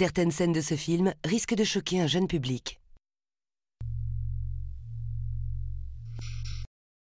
Certaines scènes de ce film risquent de choquer un jeune public.